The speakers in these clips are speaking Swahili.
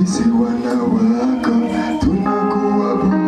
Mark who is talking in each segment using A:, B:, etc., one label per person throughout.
A: Sisi wana wako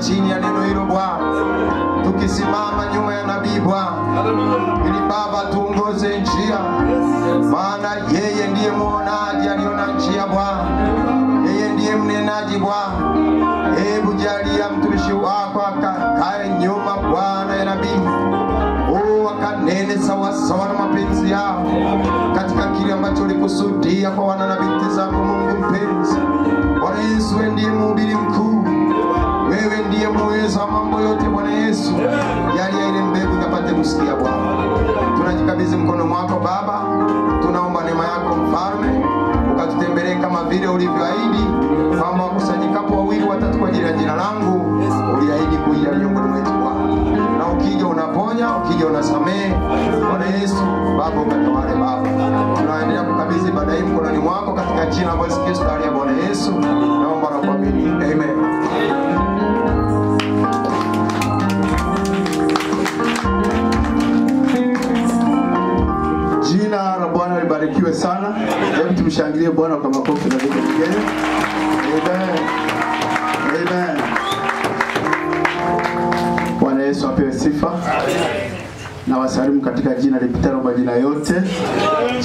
A: chini ya neno hilo Bwana, tukisimama nyuma ya nabii Bwana, ili Baba tuongoze njia, maana yeye ndiye mwonaji, aliona njia Bwana, yeye ndiye mnenaji Bwana. Hebu jalia mtumishi wako akakae nyuma Bwana ya nabii, oh, akanene sawa sawa na mapenzi yao. Katika kile ambacho ulikusudia kwa wana na binti zako. Mungu mpenzi, Bwana Yesu, ndiye mhubiri katika jina la Yesu Kristo aliye Bwana Yesu, naomba na kuamini, amen.
B: Jina la Bwana libarikiwe sana. Hebu tumshangilie Bwana kwa makofi na vigelegele. Na wasalimu katika jina lipitalo majina yote,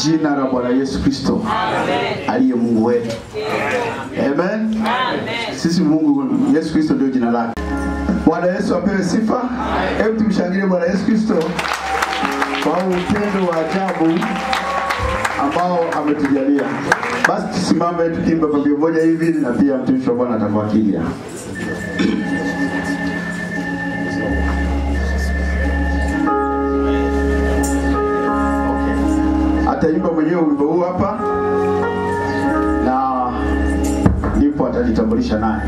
B: jina la Bwana Yesu Kristo aliye Mungu wetu. Amen. Sisi Mungu Yesu Kristo ndio jina lake. Bwana Yesu apewe sifa. Hebu tumshangilie Bwana Yesu Kristo kwa upendo wa ajabu ambao ametujalia. Basi tusimame tukimbe kwa mbio moja hivi, na pia mtumishi wa Bwana atakuwa akija. Ataimba mwenyewe wimbo huu hapa, na ndipo atajitambulisha naye.